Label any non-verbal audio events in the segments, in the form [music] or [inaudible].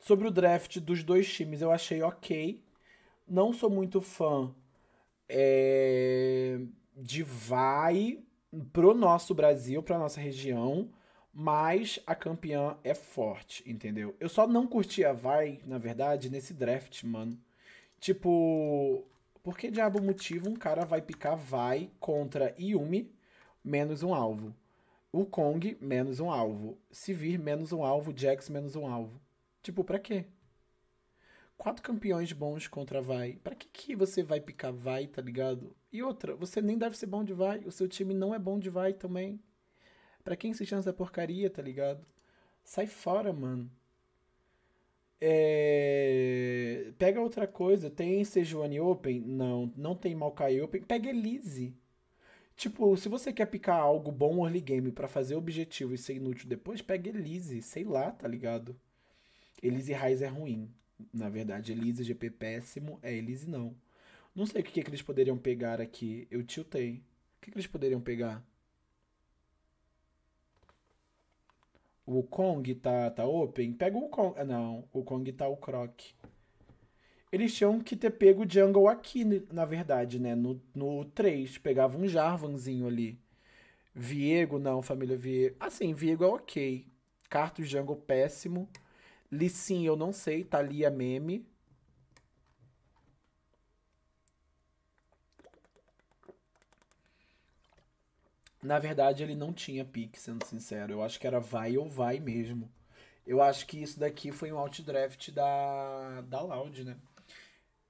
Sobre o draft dos dois times, eu achei ok. Não sou muito fã é, de vai pro nosso Brasil, pra nossa região, mas a campeã é forte, entendeu? Eu só não curti a vai, na verdade, nesse draft, mano. Tipo, por que diabo motivo um cara vai picar vai contra Yumi menos um alvo? O Kong menos um alvo. Se vir menos um alvo, Jax menos um alvo. Tipo, pra quê? Quatro campeões bons contra vai. Pra que que você vai picar vai, tá ligado? E outra, você nem deve ser bom de vai. O seu time não é bom de vai também. Pra quem se chance da porcaria, tá ligado? Sai fora, mano. É... Pega outra coisa. Tem Sejuani Open? Não. Não tem Maokai Open. Pega Elise. Tipo, se você quer picar algo bom early game para fazer objetivo e ser inútil depois, pega Elise. Sei lá, tá ligado? Elise Raiz é ruim. Na verdade, Elise GP péssimo, é Elise não. Não sei o que, que eles poderiam pegar aqui. Eu tiltei. O que, que eles poderiam pegar? O Kong tá, tá open? Pega o Kong. Ah, não. O Kong tá o Croc. Eles tinham que ter pego o Jungle aqui, na verdade, né? No, no 3. Pegava um Jarvanzinho ali. Viego, não, família Viego. Assim, Viego é ok. Cartus Jungle péssimo. Lissin, eu não sei. Thalia meme. Na verdade, ele não tinha pique, sendo sincero. Eu acho que era vai ou vai mesmo. Eu acho que isso daqui foi um outdraft da, da Loud, né?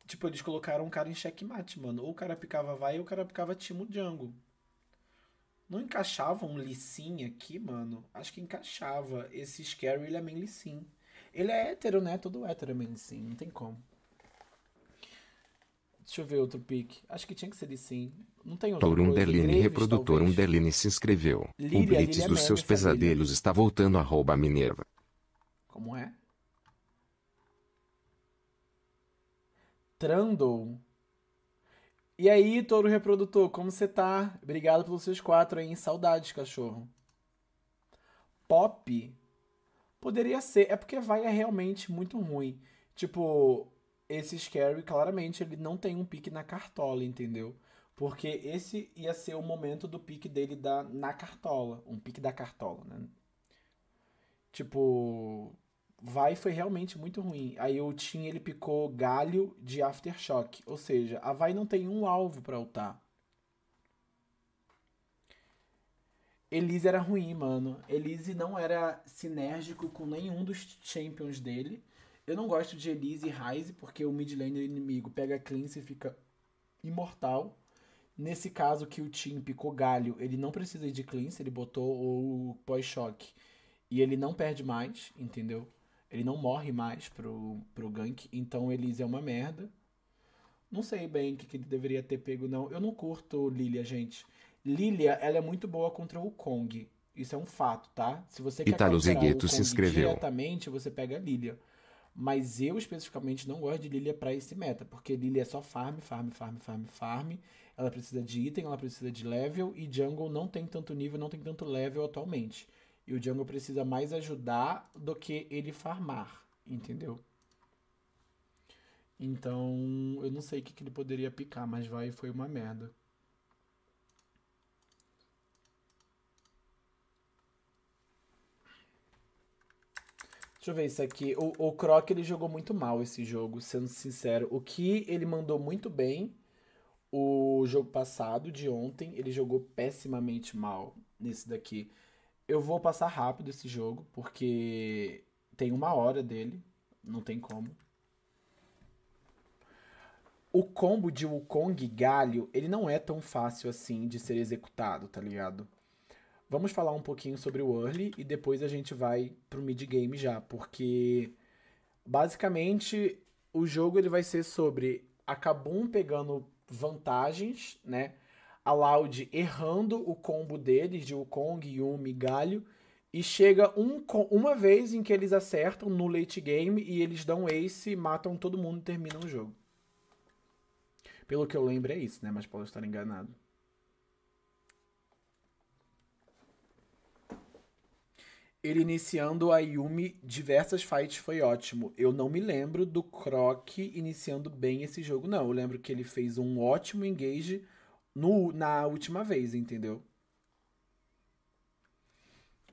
Tipo, eles colocaram um cara em checkmate, mano. Ou o cara picava vai ou o cara picava Timo Django. Não encaixava um Lissin aqui, mano? Acho que encaixava. Esse Scary, ele é main Lissin. Ele é hétero, né? Todo hétero é Lissin. Não tem como. Deixa eu ver outro pick. Acho que tinha que ser Lissin. Não tem outro. Por um Derline reprodutor, um Derline se inscreveu. Líria, o Blitz Líria dos seus pesadelos família. está voltando arroba Minerva. Como é? Trandle. E aí, touro reprodutor, como você tá? Obrigado pelos seus quatro aí, saudades, cachorro. Pop poderia ser, é porque vai é realmente muito ruim. Tipo, esse Scary, claramente, ele não tem um pique na cartola, entendeu? Porque esse ia ser o momento do pique dele da, na cartola. Um pique da cartola, né? Tipo, vai foi realmente muito ruim. Aí o Tim ele picou galho de aftershock, ou seja, a vai não tem um alvo para ultar. Elise era ruim, mano. Elise não era sinérgico com nenhum dos champions dele. Eu não gosto de Elise e Ryze porque o mid laner inimigo pega cleanse e fica imortal. Nesse caso que o Tim picou galho, ele não precisa de cleanse, ele botou o pós-choque. E ele não perde mais, entendeu? Ele não morre mais pro, pro gank, então Elise é uma merda. Não sei bem o que, que ele deveria ter pego, não. Eu não curto Lilia, gente. Lilia, ela é muito boa contra o Kong. Isso é um fato, tá? Se você quer Italo Zegueto se inscreveu. diretamente, você pega Lilia. Mas eu especificamente não gosto de Lilia para esse meta, porque Lilia é só farm, farm, farm, farm, farm. Ela precisa de item, ela precisa de level e jungle não tem tanto nível, não tem tanto level atualmente. E o jungle precisa mais ajudar do que ele farmar, entendeu? Então, eu não sei o que, que ele poderia picar, mas vai foi uma merda. Deixa eu ver isso aqui. O, o Croc ele jogou muito mal esse jogo, sendo sincero. O que ele mandou muito bem o jogo passado, de ontem, ele jogou pessimamente mal nesse daqui. Eu vou passar rápido esse jogo, porque tem uma hora dele, não tem como. O combo de Wukong Galho, ele não é tão fácil assim de ser executado, tá ligado? Vamos falar um pouquinho sobre o early e depois a gente vai pro mid game já, porque basicamente o jogo ele vai ser sobre a Kabum pegando vantagens, né? a Loud errando o combo deles, de Wukong, Yumi, Galho, e chega um, uma vez em que eles acertam no late game e eles dão ace, matam todo mundo e terminam o jogo. Pelo que eu lembro é isso, né? Mas posso estar enganado. Ele iniciando a Yumi diversas fights foi ótimo. Eu não me lembro do Croc iniciando bem esse jogo, não. Eu lembro que ele fez um ótimo engage no, na última vez, entendeu?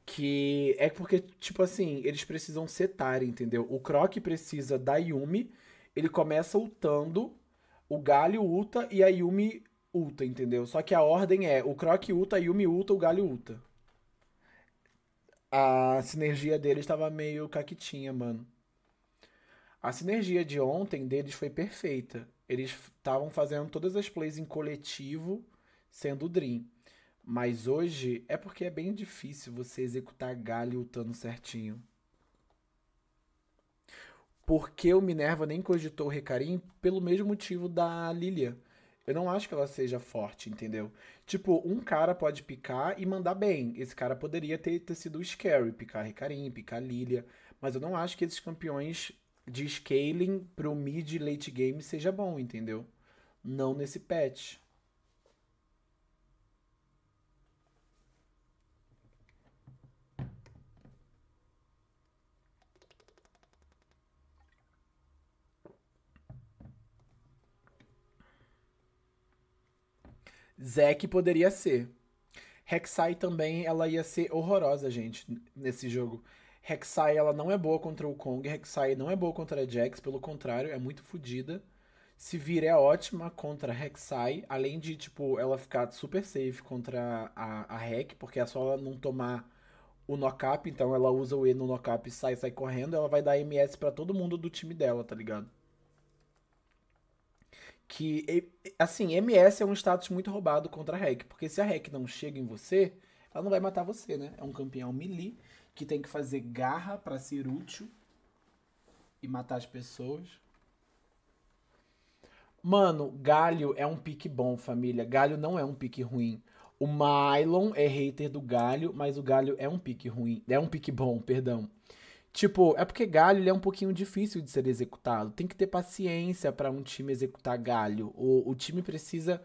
Que é porque, tipo assim, eles precisam setar, entendeu? O Croc precisa da Yumi, ele começa ultando, o Galho ulta e a Yumi ulta, entendeu? Só que a ordem é o Croc ulta, a Yumi ulta, o Galho ulta a sinergia deles estava meio caquitinha, mano. A sinergia de ontem deles foi perfeita. Eles estavam fazendo todas as plays em coletivo, sendo o Dream. Mas hoje é porque é bem difícil você executar galho lutando certinho. Porque o Minerva nem cogitou o Recarim pelo mesmo motivo da Lilia. Eu não acho que ela seja forte, entendeu? Tipo, um cara pode picar e mandar bem. Esse cara poderia ter, ter sido o Scary, picar Ricarim, picar Lilia. Mas eu não acho que esses campeões de scaling pro mid late game seja bom, entendeu? Não nesse patch. Zack poderia ser. Rek'Sai também, ela ia ser horrorosa, gente, nesse jogo. Rek'Sai, ela não é boa contra o Kong. Rek'Sai não é boa contra a Jax, pelo contrário, é muito fodida. Sivir é ótima contra Rek'Sai, além de, tipo, ela ficar super safe contra a, a Rek, porque é só ela não tomar o knock-up, então ela usa o E no knock-up e sai, sai correndo, ela vai dar MS para todo mundo do time dela, tá ligado? Que, assim, MS é um status muito roubado contra a REC, porque se a REC não chega em você, ela não vai matar você, né? É um campeão melee que tem que fazer garra para ser útil e matar as pessoas. Mano, Galho é um pique bom, família. Galho não é um pique ruim. O Mylon é hater do Galho, mas o Galho é um pique ruim. É um pique bom, perdão. Tipo, é porque galho ele é um pouquinho difícil de ser executado. Tem que ter paciência para um time executar galho. O, o time precisa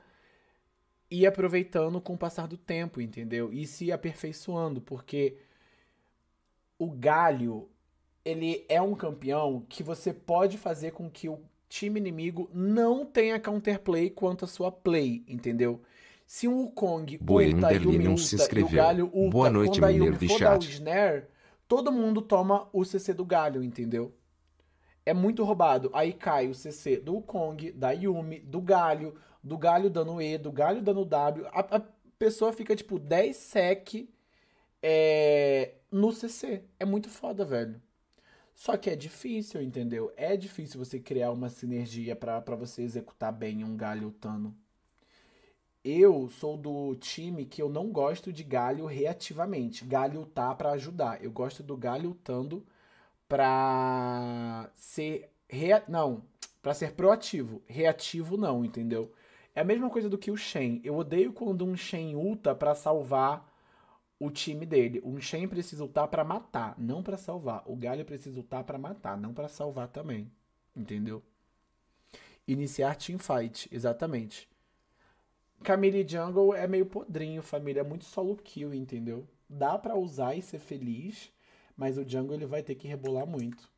ir aproveitando com o passar do tempo, entendeu? E se aperfeiçoando, porque o galho ele é um campeão que você pode fazer com que o time inimigo não tenha counterplay quanto a sua play, entendeu? Se um Wukong ulta, Yumi ulta e o Galho ulta, Boa noite, quando a Yumi for dar o snare, todo mundo toma o CC do Galho, entendeu? É muito roubado. Aí cai o CC do Kong, da Yumi, do Galho, do Galho dando E, do Galho dando W. A, a pessoa fica tipo 10 sec é, no CC. É muito foda, velho. Só que é difícil, entendeu? É difícil você criar uma sinergia para você executar bem um Galho Tano. Eu sou do time que eu não gosto de galho reativamente. Galho lutar para ajudar. Eu gosto do galho lutando pra ser. Rea... Não, para ser proativo. Reativo não, entendeu? É a mesma coisa do que o Shen. Eu odeio quando um Shen ulta para salvar o time dele. Um Shen precisa ultar para matar, não para salvar. O Galho precisa ultar para matar, não para salvar também. Entendeu? Iniciar teamfight, exatamente. Camille Jungle é meio podrinho, família. É muito solo kill, entendeu? Dá para usar e ser feliz, mas o Jungle ele vai ter que rebolar muito.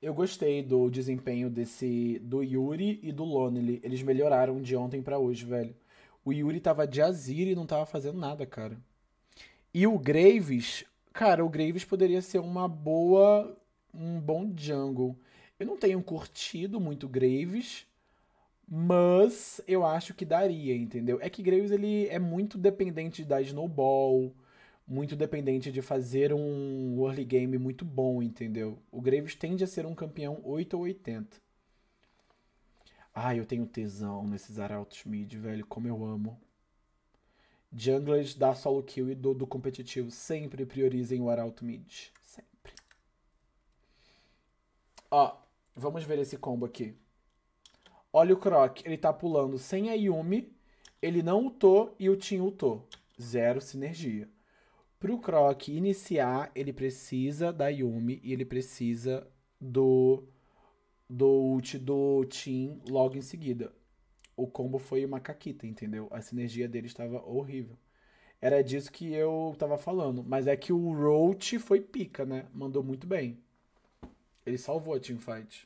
Eu gostei do desempenho desse do Yuri e do Lonely. Eles melhoraram de ontem para hoje, velho. O Yuri tava de Azir e não tava fazendo nada, cara. E o Graves, cara, o Graves poderia ser uma boa um bom jungle. Eu não tenho curtido muito Graves, mas eu acho que daria, entendeu? É que Graves ele é muito dependente da snowball, muito dependente de fazer um early game muito bom, entendeu? O Graves tende a ser um campeão 8 ou 80. Ai, eu tenho tesão nesses arautos mid, velho, como eu amo. Junglers da solo kill e do, do competitivo sempre priorizem o arauto mid. Ó, vamos ver esse combo aqui. Olha o Croc, ele tá pulando sem a Yumi, ele não ultou e o Tim ultou. Zero sinergia. Pro Croc iniciar, ele precisa da Yumi e ele precisa do do ult do Tim logo em seguida. o combo foi uma caquita, entendeu? A sinergia dele estava horrível. Era disso que eu tava falando. Mas é que o Roach foi pica, né? Mandou muito bem. Ele salvou a teamfight.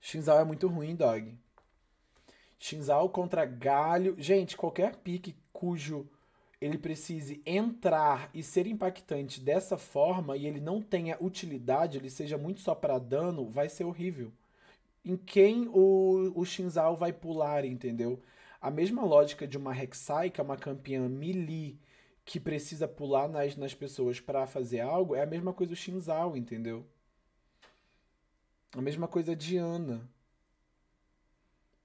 Shinzal é muito ruim, dog. Shinzal contra Galho. Gente, qualquer pique cujo ele precise entrar e ser impactante dessa forma e ele não tenha utilidade, ele seja muito só para dano, vai ser horrível. Em quem o, o vai pular, entendeu? A mesma lógica de uma Rek'Sai, que é uma campeã melee, que precisa pular nas, nas pessoas para fazer algo, é a mesma coisa do Shinzal, entendeu? A mesma coisa de Ana.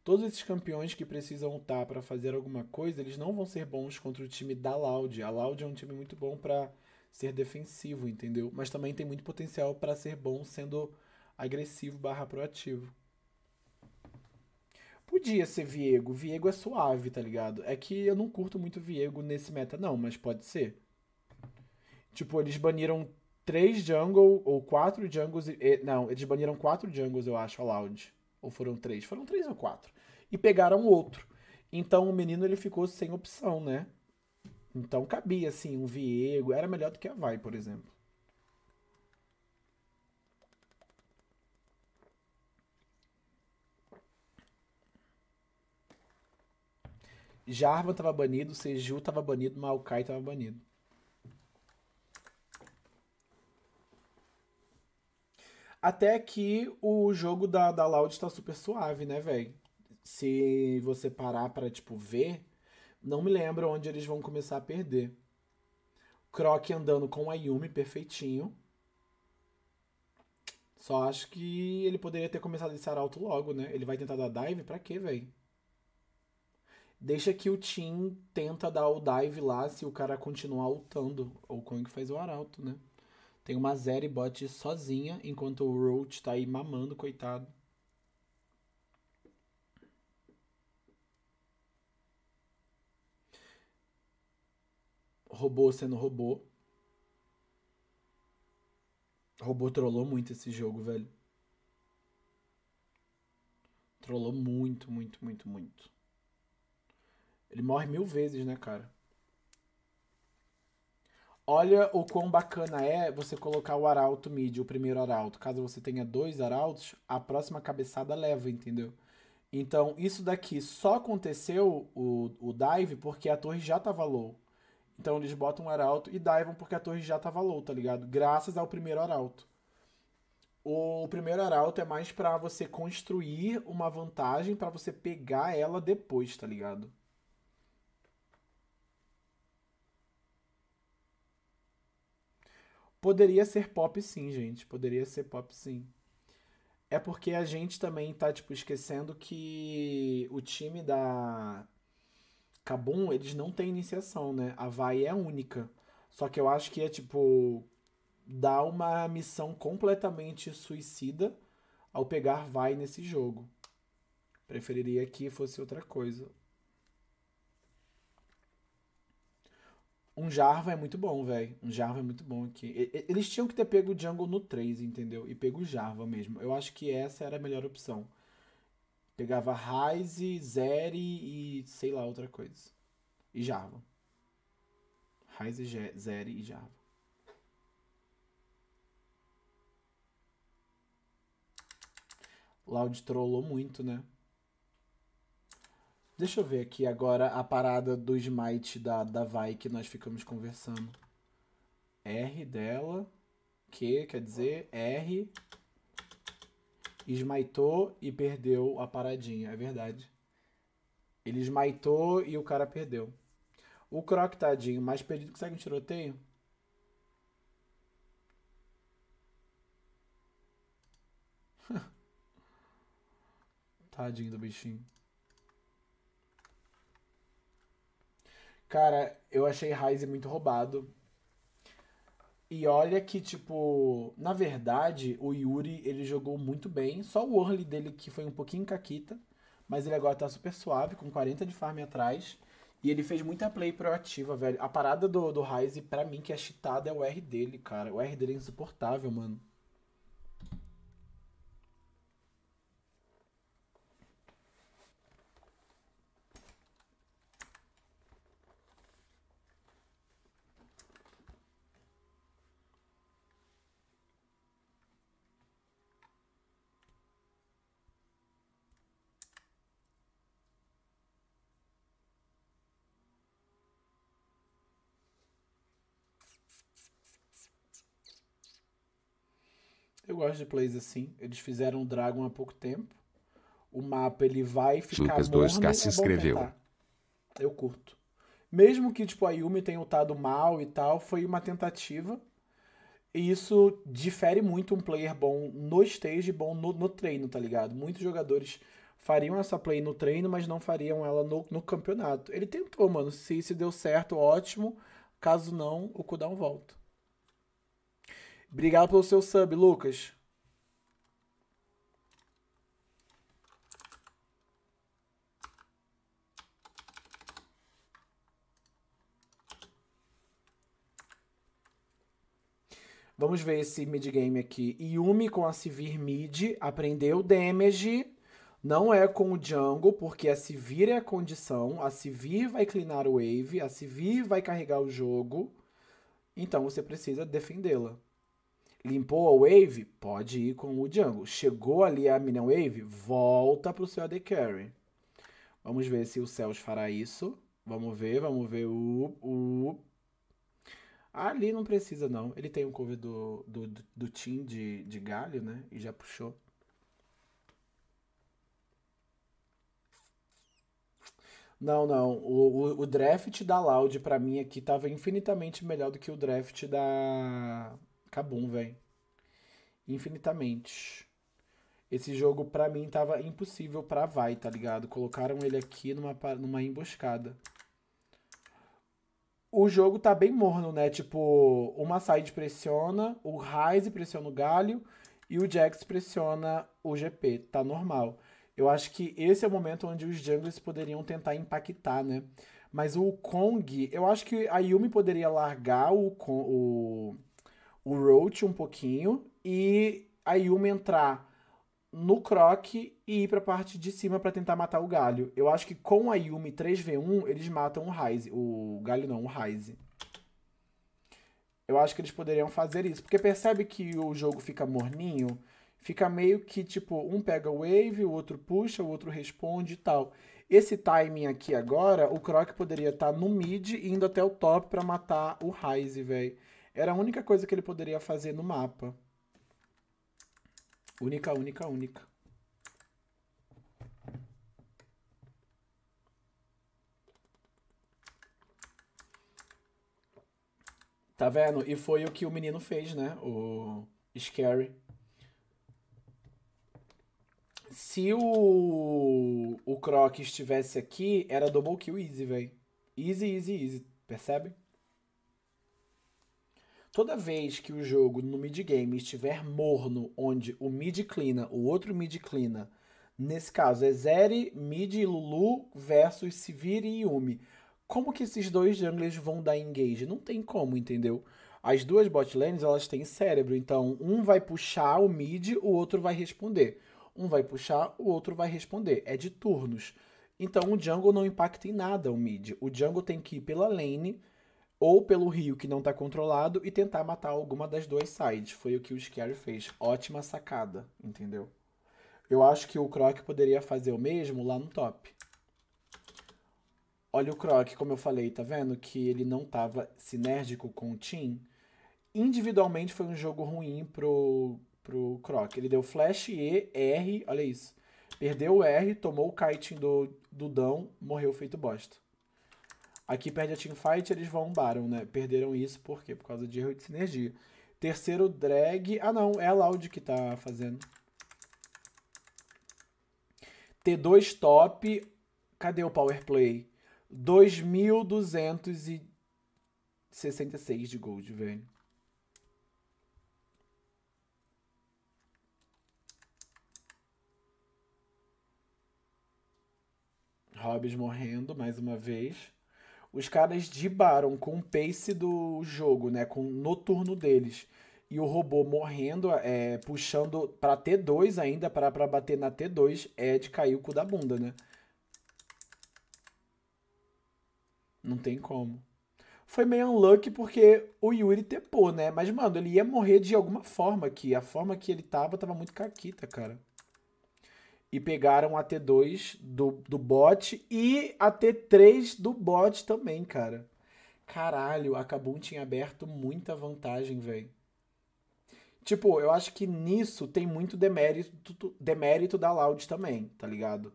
Todos esses campeões que precisam lutar para fazer alguma coisa, eles não vão ser bons contra o time da Loud. A Loud é um time muito bom para ser defensivo, entendeu? Mas também tem muito potencial para ser bom sendo agressivo barra proativo. Podia ser Viego. Viego é suave, tá ligado? É que eu não curto muito Viego nesse meta, não, mas pode ser. Tipo, eles baniram três jungle ou quatro jungles. E, não, eles baniram quatro jungles, eu acho, a Loud. Ou foram três? Foram três ou quatro e pegaram outro. Então o menino ele ficou sem opção, né? Então cabia assim um Viego, era melhor do que a Vai, por exemplo. Jarvan tava banido, Seju tava banido, Maokai tava banido. Até que o jogo da, da Loud tá super suave, né, velho? se você parar para tipo ver, não me lembro onde eles vão começar a perder. Croc andando com a Yumi perfeitinho. Só acho que ele poderia ter começado esse arauto logo, né? Ele vai tentar dar dive pra quê, velho? Deixa que o Tim tenta dar o dive lá se o cara continuar lutando. Ou Kong faz o arauto, né? Tem uma Zeri bot sozinha, enquanto o Roach tá aí mamando, coitado. robô sendo robô. robô trollou muito esse jogo, velho. Trollou muito, muito, muito, muito. Ele morre mil vezes, né, cara? Olha o quão bacana é você colocar o arauto mid, o primeiro arauto. Caso você tenha dois arautos, a próxima cabeçada leva, entendeu? Então, isso daqui só aconteceu, o, o dive, porque a torre já tava low. Então eles botam um arauto e divam porque a torre já tava low, tá ligado? Graças ao primeiro arauto. O primeiro arauto é mais para você construir uma vantagem para você pegar ela depois, tá ligado? Poderia ser pop sim, gente. Poderia ser pop sim. É porque a gente também tá, tipo, esquecendo que o time da Kabum, eles não têm iniciação, né? A Vai é única. Só que eu acho que é tipo dar uma missão completamente suicida ao pegar Vai nesse jogo. Preferiria que fosse outra coisa. Um Jarva é muito bom, velho. Um Jarva é muito bom aqui. Eles tinham que ter pego o Jungle no 3, entendeu? E pego o Jarva mesmo. Eu acho que essa era a melhor opção. Pegava Ryze, Zeri e sei lá outra coisa. E Java. Ryze, Zeri e Java. Loud trollou muito, né? Deixa eu ver aqui agora a parada do Smite da, da Vai que nós ficamos conversando. R dela. Que quer dizer R esmaitou e perdeu a paradinha, é verdade. Ele esmaitou e o cara perdeu. O Croc, tadinho, mais perdido que segue um tiroteio. [laughs] Tadinho do bichinho. Cara, eu achei Ryze muito roubado. E olha que, tipo, na verdade, o Yuri, ele jogou muito bem. Só o early dele que foi um pouquinho caquita. Mas ele agora tá super suave, com 40 de farm atrás. E ele fez muita play proativa, velho. A parada do, do Ryze, pra mim, que é cheatada, é o R dele, cara. O R dele é insuportável, mano. Gosto de plays assim. Eles fizeram o Dragon há pouco tempo. O mapa ele vai ficar Lucas 2K se inscreveu. Eu curto. Mesmo que tipo a Yumi tenha lutado mal e tal, foi uma tentativa. E isso difere muito um player bom no stage e bom no, no, treino, tá ligado? Muitos jogadores fariam essa play no treino, mas não fariam ela no, no campeonato. Ele tentou, mano. Se, se deu certo, ótimo. Caso não, o cooldown volta. Obrigado pelo seu sub, Lucas. Vamos ver esse mid game aqui. Yumi com a Sivir mid aprendeu damage. Não é com o jungle, porque a Sivir é a condição. A Sivir vai cleanar o wave. A Sivir vai carregar o jogo. Então você precisa defendê-la. Limpou a wave? Pode ir com o jungle. Chegou ali a minion wave? Volta pro seu AD carry. Vamos ver se o Cells fará isso. Vamos ver, vamos ver o, o Ali não precisa, não. Ele tem um cover do, do, do, do Team de, de galho, né? E já puxou. Não, não. O, o, o draft da Loud, pra mim, aqui, tava infinitamente melhor do que o draft da Kabum, velho. Infinitamente. Esse jogo, pra mim, tava impossível pra vai, tá ligado? Colocaram ele aqui numa, numa emboscada o jogo tá bem morno, né? Tipo, uma side pressiona, o Ryze pressiona o Galho e o Jax pressiona o GP. Tá normal. Eu acho que esse é o momento onde os junglers poderiam tentar impactar, né? Mas o Kong, eu acho que a Yumi poderia largar o, o, o Roach um pouquinho e a Yumi entrar no Croc e ir pra parte de cima para tentar matar o Galho. Eu acho que com a Yumi 3v1, eles matam o Ryze. O Galho não, o Ryze. Eu acho que eles poderiam fazer isso. Porque percebe que o jogo fica morninho? Fica meio que, tipo, um pega wave, o outro puxa, o outro responde e tal. Esse timing aqui agora, o Croc poderia estar tá no mid indo até o top para matar o Ryze, velho. Era a única coisa que ele poderia fazer no mapa. Única, única, única. Tá vendo? E foi o que o menino fez, né? O Scary. Se o, o Croc estivesse aqui, era double kill easy, velho. Easy, easy, easy. Percebe? Toda vez que o jogo no mid game estiver morno, onde o mid clina, o outro mid clina, nesse caso é Zeri, mid e Lulu versus Sivir e Yumi. Como que esses dois junglers vão dar engage? Não tem como, entendeu? As duas bot lanes, elas têm cérebro, então um vai puxar o mid, o outro vai responder. Um vai puxar, o outro vai responder. É de turnos. Então o jungle não impacta em nada o mid. O jungle tem que ir pela lane ou pelo rio que não está controlado e tentar matar alguma das duas sides. Foi o que o Scary fez. Ótima sacada, entendeu? Eu acho que o Croc poderia fazer o mesmo lá no top. Olha o Croc, como eu falei, tá vendo? Que ele não estava sinérgico com o Team. Individualmente foi um jogo ruim pro, pro Croc. Ele deu flash E, R, olha isso. Perdeu o R, tomou o kiting do Dudão, morreu feito bosta. Aqui perde a teamfight, eles vão Baron, né? Perderam isso por quê? Por causa de erro de sinergia. Terceiro drag. Ah, não, é a Loud que tá fazendo. T2 top. Cadê o power play? 2.266 de gold, velho. Hobbs morrendo mais uma vez os caras dibaram com o pace do jogo, né? Com no turno deles. E o robô morrendo, é, puxando pra T2 ainda, para pra bater na T2, é de cair o cu da bunda, né? Não tem como. Foi meio unlucky porque o Yuri tepou, né? Mas, mano, ele ia morrer de alguma forma aqui. A forma que ele tava, tava muito caquita, cara e pegaram a T2 do, do bot e a T3 do bot também, cara. Caralho, a Kabum tinha aberto muita vantagem, velho. Tipo, eu acho que nisso tem muito demérito, demérito da Loud também, tá ligado?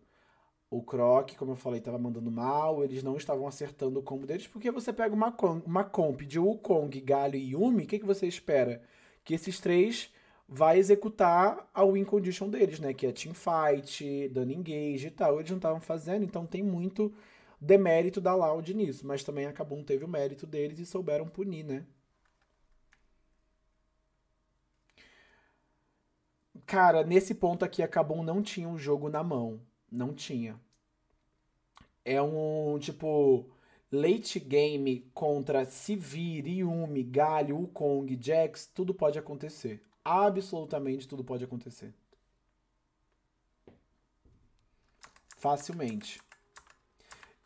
O Croc, como eu falei, tava mandando mal, eles não estavam acertando o combo deles, porque você pega uma, uma comp de Wukong, Galho e Yumi, o que, que você espera? Que esses três vai executar a win condition deles, né? Que é teamfight, dano engage e tal. Eles não estavam fazendo, então tem muito demérito da Loud nisso. Mas também a Kabum teve o mérito deles e souberam punir, né? Cara, nesse ponto aqui a Kabum não tinha um jogo na mão. Não tinha. É um, tipo, late game contra Sivir, Yumi, Galio, Wukong, Jax, tudo pode acontecer. Absolutamente tudo pode acontecer. Facilmente.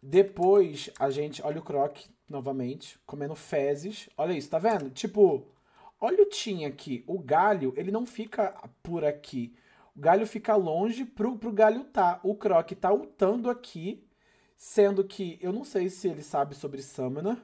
Depois a gente. Olha o Croc novamente, comendo fezes. Olha isso, tá vendo? Tipo, olha o Tim aqui. O galho, ele não fica por aqui. O galho fica longe pro, pro galho tá. O Croc tá ultando aqui. Sendo que eu não sei se ele sabe sobre Summoner.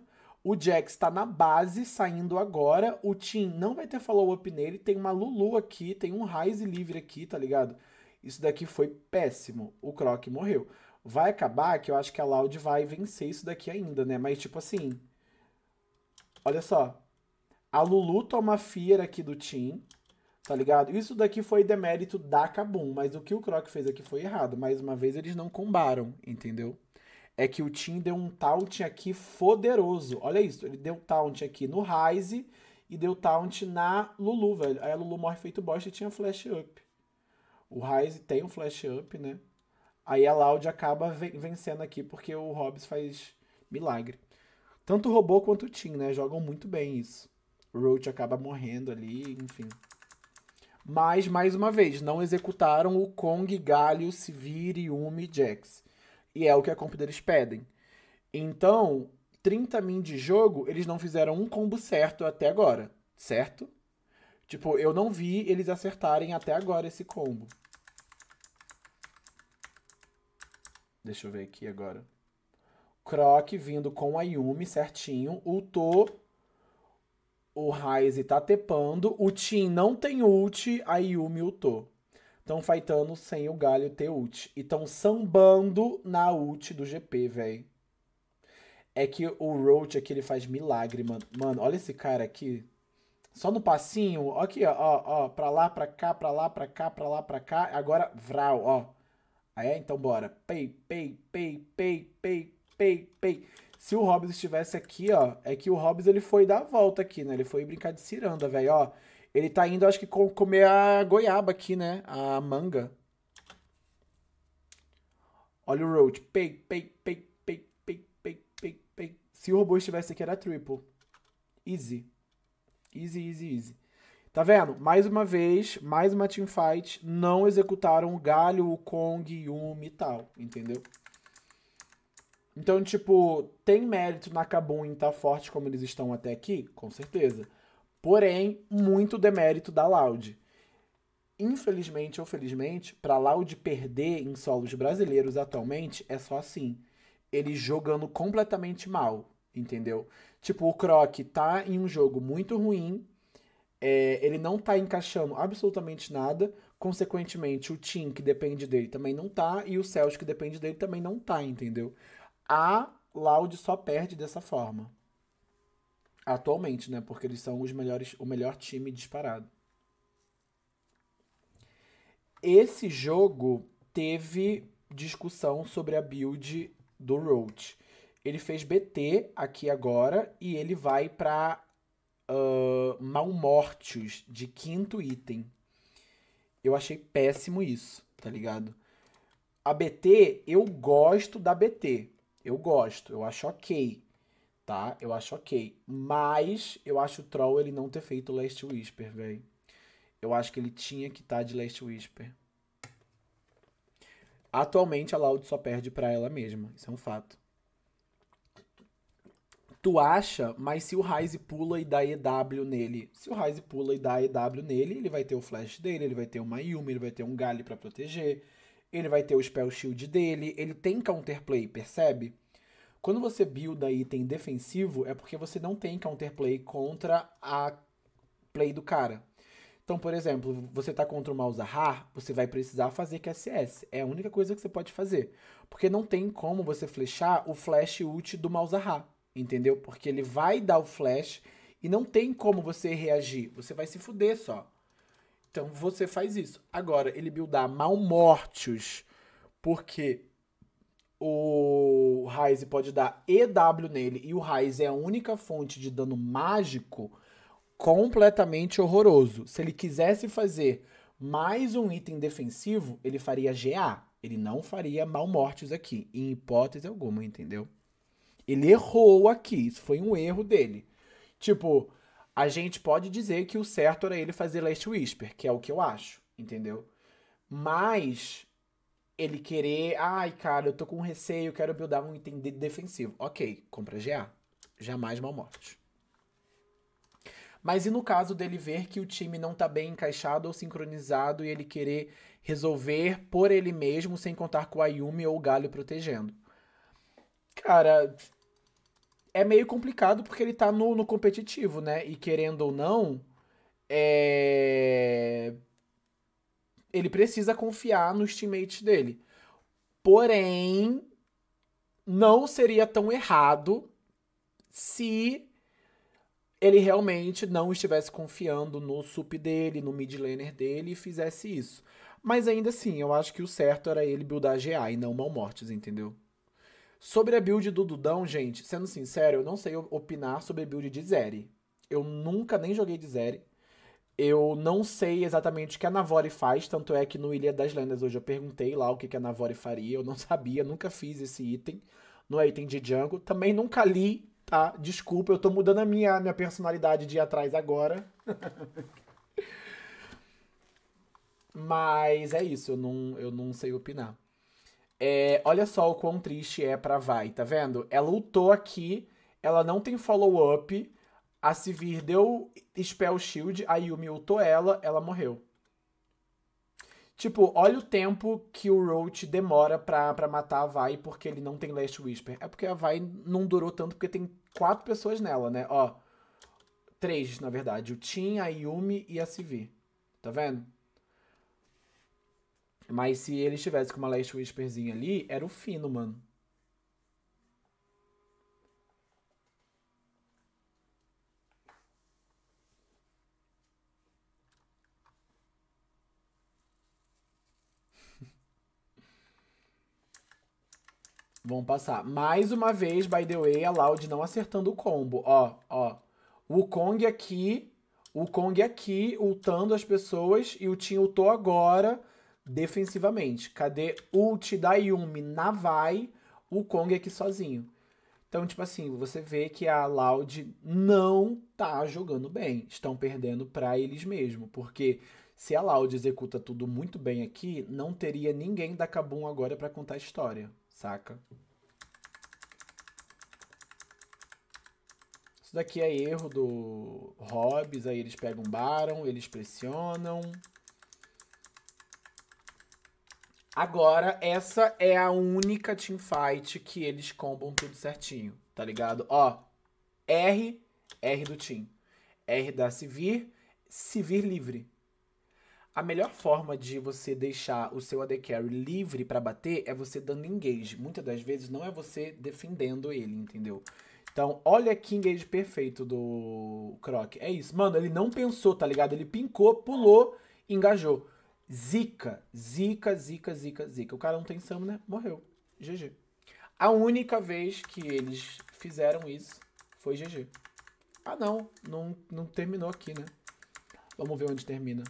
O Jax tá na base, saindo agora. O Tim não vai ter follow-up nele. Tem uma Lulu aqui, tem um Ryze livre aqui, tá ligado? Isso daqui foi péssimo. O Croc morreu. Vai acabar que eu acho que a Loud vai vencer isso daqui ainda, né? Mas, tipo assim. Olha só. A Lulu toma Fear aqui do Tim. Tá ligado? Isso daqui foi demérito da Kabum. Mas o que o Croc fez aqui foi errado. Mais uma vez, eles não combaram, entendeu? É que o Tim deu um taunt aqui poderoso. Olha isso, ele deu taunt aqui no Ryze e deu taunt na Lulu, velho. Aí a Lulu morre feito bosta e tinha flash up. O Ryze tem um flash up, né? Aí a Loud acaba vencendo aqui porque o Hobbs faz milagre. Tanto o robô quanto o Tim, né? Jogam muito bem isso. O Roach acaba morrendo ali, enfim. Mas, mais uma vez, não executaram o Kong, Galio, Sivir, Yumi e Jax. E é o que a comp deles pedem. Então, 30 min de jogo, eles não fizeram um combo certo até agora, certo? Tipo, eu não vi eles acertarem até agora esse combo. Deixa eu ver aqui agora. Croc vindo com a Yumi certinho. Ultou. O Ryze tá tepando. O Tim não tem ult. A Yumi ultou estão fightando sem o Galho ter ult. E estão sambando na ult do GP, velho. É que o Roach aqui ele faz milagre, mano. Mano, olha esse cara aqui. Só no passinho, aqui, ó, ó, ó, pra lá, pra cá, pra lá, pra cá, pra lá, pra cá. Agora, vral, ó. Aí é, então bora. Pei, pei, pei, pei, pei, pei, pei. Se o Hobbs estivesse aqui, ó, é que o Hobbs ele foi dar a volta aqui, né? Ele foi brincar de ciranda, velho, ó. Ele tá indo, acho que, comer a goiaba aqui, né? A manga. Olha o Roach. Pei, pei, pei, pei, pei, pei, pei, pei. Se o robô estivesse aqui, era triple. Easy. Easy, easy, easy. Tá vendo? Mais uma vez, mais uma teamfight. Não executaram o Galho, o Kong, Yumi e tal. Entendeu? Então, tipo, tem mérito na Kabum em estar tá forte como eles estão até aqui? Com certeza porém muito demérito da Loud. Infelizmente ou felizmente, para Loud perder em solos brasileiros atualmente é só assim, ele jogando completamente mal, entendeu? Tipo, o Croc tá em um jogo muito ruim, é, ele não tá encaixando absolutamente nada, consequentemente o Tim que depende dele também não tá, e o Celso que depende dele também não tá, entendeu? A Loud só perde dessa forma. Atualmente, né? Porque eles são os melhores, o melhor time disparado. Esse jogo teve discussão sobre a build do Roach. Ele fez BT aqui agora e ele vai para uh, Malmortius de quinto item. Eu achei péssimo isso, tá ligado? A BT, eu gosto da BT. Eu gosto, eu acho ok tá? Eu acho ok. Mas eu acho o Troll ele não ter feito Last Whisper, velho. Eu acho que ele tinha que estar tá de Last Whisper. Atualmente a Loud só perde para ela mesma. Isso é um fato. Tu acha, mas se o Ryze pula e dá EW nele, se o Ryze pula e dá EW nele, ele vai ter o flash dele, ele vai ter uma Yumi, ele vai ter um Gali para proteger, ele vai ter o spell shield dele, ele tem counterplay, percebe? Quando você builda item defensivo, é porque você não tem counterplay contra a play do cara. Então, por exemplo, você tá contra o Malzahar, você vai precisar fazer QSS. É a única coisa que você pode fazer. Porque não tem como você flechar o flash ult do Malzahar, entendeu? Porque ele vai dar o flash e não tem como você reagir. Você vai se fuder só. Então você faz isso. Agora, ele buildar Malmortios, porque o Ryze pode dar EW nele e o Ryze é a única fonte de dano mágico completamente horroroso. Se ele quisesse fazer mais um item defensivo, ele faria GA. Ele não faria mal mortes aqui, em hipótese alguma, entendeu? Ele errou aqui, isso foi um erro dele. Tipo, a gente pode dizer que o certo era ele fazer Last Whisper, que é o que eu acho, entendeu? Mas ele querer, ai, cara, eu tô com receio, quero buildar um item defensivo. Ok, compra GA. Jamais mal morte. Mas e no caso dele ver que o time não tá bem encaixado ou sincronizado e ele querer resolver por ele mesmo sem contar com a Yumi ou o Galho protegendo? Cara, é meio complicado porque ele tá no, no competitivo, né? E querendo ou não, é... ele precisa confiar nos teammates dele. Porém, não seria tão errado se ele realmente não estivesse confiando no sup dele, no mid laner dele e fizesse isso. Mas ainda assim, eu acho que o certo era ele buildar GA e não Malmortes, entendeu? Sobre a build do Dudão, gente, sendo sincero, eu não sei opinar sobre a build de Zeri. Eu nunca nem joguei de Zeri. Eu não sei exatamente o que a Navori faz, tanto é que no Ilha das Lendas hoje eu perguntei lá o que, a Navori faria. Eu não sabia, nunca fiz esse item. No é item de jungle. Também nunca li tá? Desculpa, eu tô mudando a minha, minha personalidade de ir atrás agora. [laughs] Mas é isso, eu não, eu não sei opinar. É, olha só o quão triste é pra Vai, tá vendo? Ela lutou aqui, ela não tem follow-up. A Sivir deu Spell Shield, a Yumi ultou ela, ela morreu. Tipo, olha o tempo que o Roach demora pra, pra matar a Vai porque ele não tem Last Whisper. É porque a Vai não durou tanto porque tem quatro pessoas nela, né? Ó, três, na verdade. O Tim, a Yumi e a Sivir. Tá vendo? Mas se ele estivesse com uma Last Whisperzinha ali, era o fino, mano. Vamos passar. Mais uma vez, by the way, a Loud não acertando o combo. Ó, ó. O Kong aqui, o Kong aqui, ultando as pessoas e o Tim ultou agora defensivamente. Cadê ult da Yumi na vai, o Kong aqui sozinho. Então, tipo assim, você vê que a Loud não tá jogando bem. Estão perdendo para eles mesmo. Porque se a Loud executa tudo muito bem aqui, não teria ninguém da Kabum agora para contar a história saca? Isso daqui é erro do Hobbs, aí eles pegam Baron, eles pressionam. Agora, essa é a única teamfight que eles combam tudo certinho, tá ligado? Ó, R, R do team. R da Sivir, Sivir livre. A melhor forma de você deixar o seu AD Carry livre para bater é você dando engage. Muitas das vezes não é você defendendo ele, entendeu? Então, olha que engage perfeito do Croc. É isso. Mano, ele não pensou, tá ligado? Ele pincou, pulou, engajou. Zica, zica, zica, zica, zica. O cara não tem né? morreu. GG. A única vez que eles fizeram isso foi GG. Ah, não. Não, não terminou aqui, né? Vamos ver onde termina.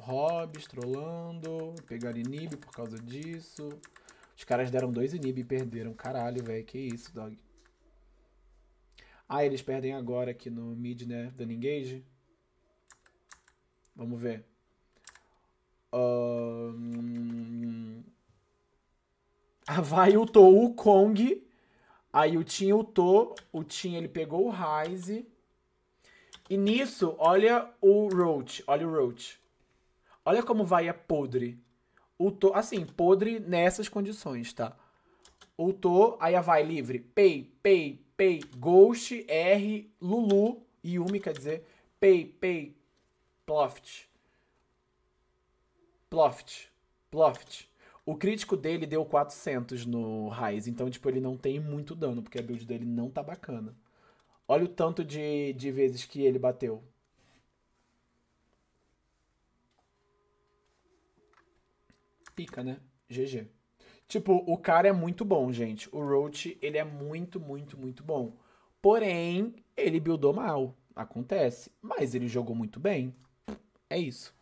Hobbs trolando, pegaram inib por causa disso. Os caras deram dois inib e perderam. Caralho, velho, que isso, dog. Ah, eles perdem agora aqui no mid, né? Dando engage. Vamos ver. Um... [laughs] Vai ultou o Kong. Aí o Tim ultou. O Tim ele pegou o Ryze. E nisso, olha o Roach. Olha o Roach. Olha como vai a podre. Ultou, assim, podre nessas condições, tá? Ultou, aí a vai livre. Pei, pei, pei, Ghost, R, Lulu, Yumi, quer dizer. Pei, pei, Ploft. Ploft. Ploft. O crítico dele deu 400 no Raiz, então, tipo, ele não tem muito dano, porque a build dele não tá bacana. Olha o tanto de, de vezes que ele bateu. Pica, né? GG. Tipo, o cara é muito bom, gente. O Roach, ele é muito, muito, muito bom. Porém, ele buildou mal. Acontece. Mas ele jogou muito bem. É isso.